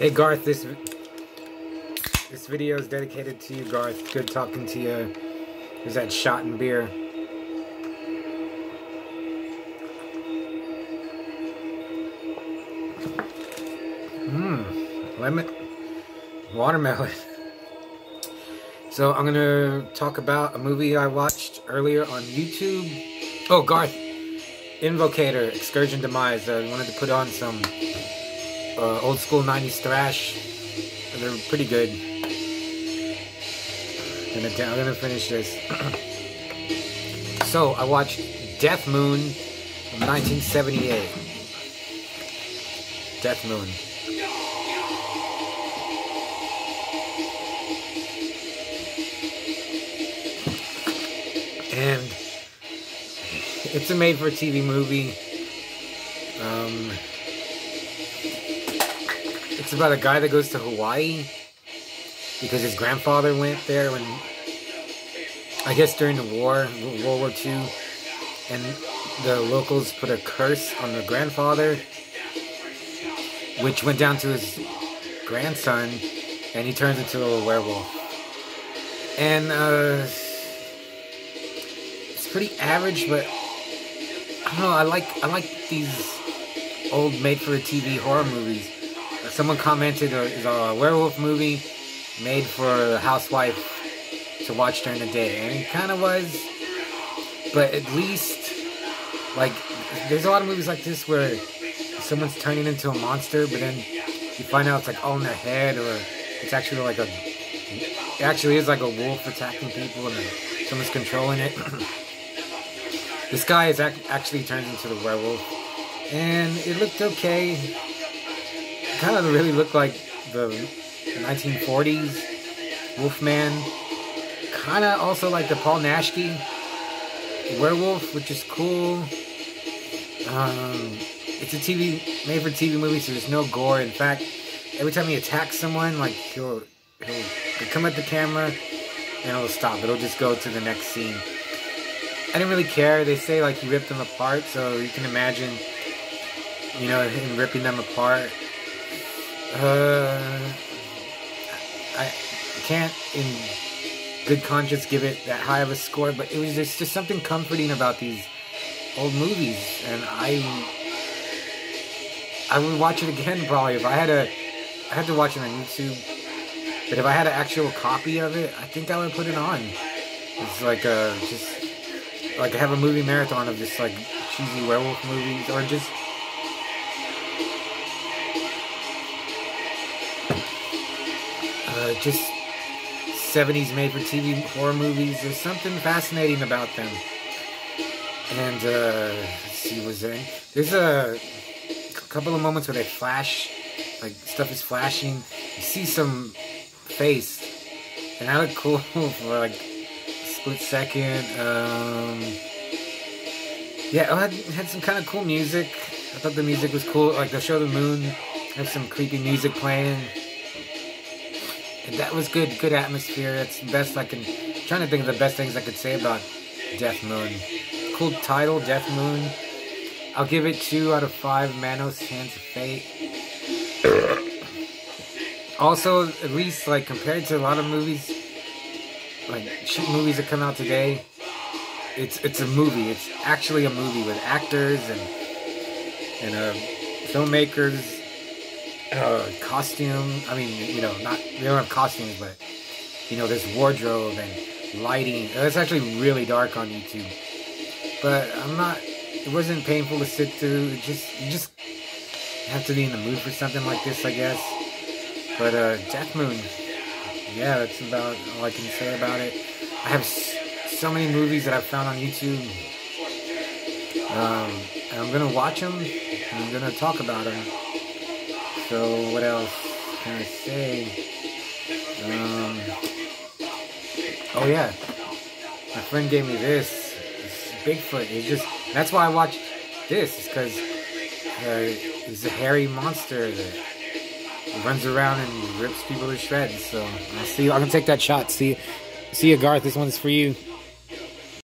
Hey Garth, this this video is dedicated to you, Garth. Good talking to you. There's that shot and beer. Mmm, lemon, watermelon. So I'm gonna talk about a movie I watched earlier on YouTube. Oh, Garth, Invocator, Excursion Demise. I wanted to put on some uh, old school 90s thrash. They're pretty good. I'm gonna, I'm gonna finish this. so I watched Death Moon from 1978. Death Moon. And it's a made-for-TV movie. Um, it's about a guy that goes to Hawaii because his grandfather went there when, I guess during the war, World War II, and the locals put a curse on the grandfather, which went down to his grandson, and he turns into a werewolf. And, uh, it's pretty average, but I don't know. I like I like these old made-for-TV horror movies. Someone commented uh, it's a werewolf movie made for a housewife to watch during the day, and it kind of was. But at least, like, there's a lot of movies like this where someone's turning into a monster, but then you find out it's like all in their head, or it's actually like a, it actually is like a wolf attacking people, and someone's controlling it. This guy is actually turned into the werewolf, and it looked okay. Kind of really looked like the 1940s Wolfman. Kind of also like the Paul Naschy werewolf, which is cool. Um, it's a TV made for TV movie, so there's no gore. In fact, every time he attacks someone, like he'll, he'll come at the camera and it'll stop. It'll just go to the next scene. I didn't really care. They say like he ripped them apart, so you can imagine, you know, him ripping them apart. Uh, I can't, in good conscience, give it that high of a score, but it was just, just something comforting about these old movies, and I I would watch it again probably if I had a I had to watch it on YouTube. But if I had an actual copy of it, I think I would put it on. It's like a just like have a movie marathon of just like cheesy werewolf movies or just uh, just 70s made for TV horror movies. There's something fascinating about them. And uh, let's see, was there? There's a couple of moments where they flash, like stuff is flashing. You see some face, and that looked cool for like split second. Um, yeah, it had, some kind of cool music. I thought the music was cool. Like the show The Moon had some creepy music playing. That was good, good atmosphere. That's the best I can. Trying to think of the best things I could say about Death Moon. Cool title, Death Moon. I'll give it two out of five Manos Hands of Fate. also, at least like compared to a lot of movies like cheap movies that come out today. It's it's a movie. It's actually a movie with actors and and uh, filmmakers, uh, costume. I mean, you know, not they don't have costumes, but you know, there's wardrobe and lighting. It's actually really dark on YouTube, but I'm not. It wasn't painful to sit through. It just you just have to be in the mood for something like this, I guess. But uh, Death Moon, yeah, that's about all I can say about it. I have so many movies that I've found on YouTube. Um, I'm gonna watch them. I'm gonna talk about them. So what else can I say? Um, oh yeah, my friend gave me this. Bigfoot. It's just that's why I watched this. Is because uh, he's a hairy monster that runs around and rips people to shreds. So I'll see. I'm gonna take that shot. See, see you, Garth. This one's for you.